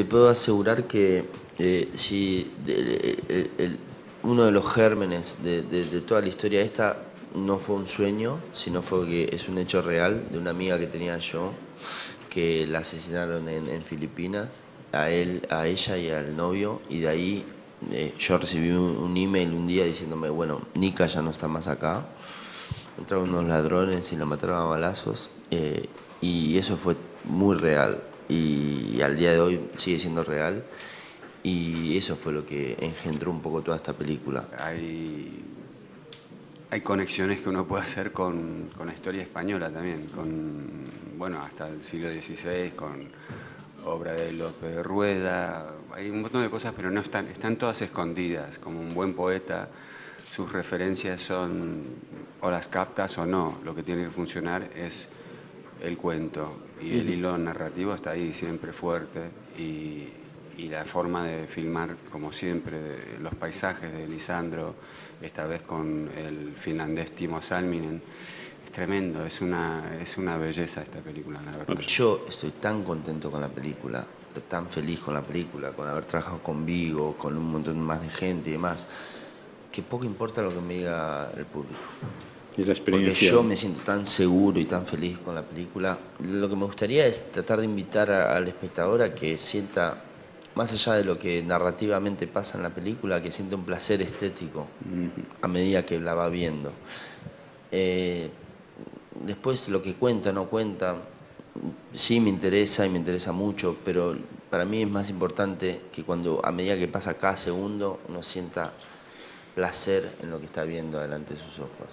Te puedo asegurar que eh, si uno de los gérmenes de, toda la historia esta no fue un sueño, sino fue que es un hecho real de una amiga que tenía yo, que la asesinaron en, Filipinas, a él, a ella y al novio, y de ahí eh, yo recibí un, email un día diciéndome, bueno, Nika ya no está más acá, entraron unos ladrones y la mataron a balazos, eh, y eso fue muy real, y al día de hoy sigue siendo real. Y eso fue lo que engendró un poco toda esta película. Hay, hay conexiones que uno puede hacer con, con la historia española también, con, bueno, hasta el siglo XVI, con obra de López de Rueda, hay un montón de cosas, pero no están, están todas escondidas. Como un buen poeta, sus referencias son o las captas o no. Lo que tiene que funcionar es el cuento y el hilo narrativo está ahí siempre fuerte y, y la forma de filmar, como siempre, los paisajes de Lisandro, esta vez con el finlandés Timo Salminen, es tremendo, es una, es una belleza esta película, la verdad. Yo estoy tan contento con la película, tan feliz con la película, con haber trabajado con Vigo, con un montón más de gente y demás, que poco importa lo que me diga el público. Y la experiencia. Porque yo me siento tan seguro y tan feliz con la película. Lo que me gustaría es tratar de invitar al espectador a que sienta más allá de lo que narrativamente pasa en la película, que siente un placer estético a medida que la va viendo. Eh, después lo que cuenta, no cuenta, sí me interesa y me interesa mucho, pero para mí es más importante que cuando a medida que pasa cada segundo uno sienta placer en lo que está viendo delante de sus ojos.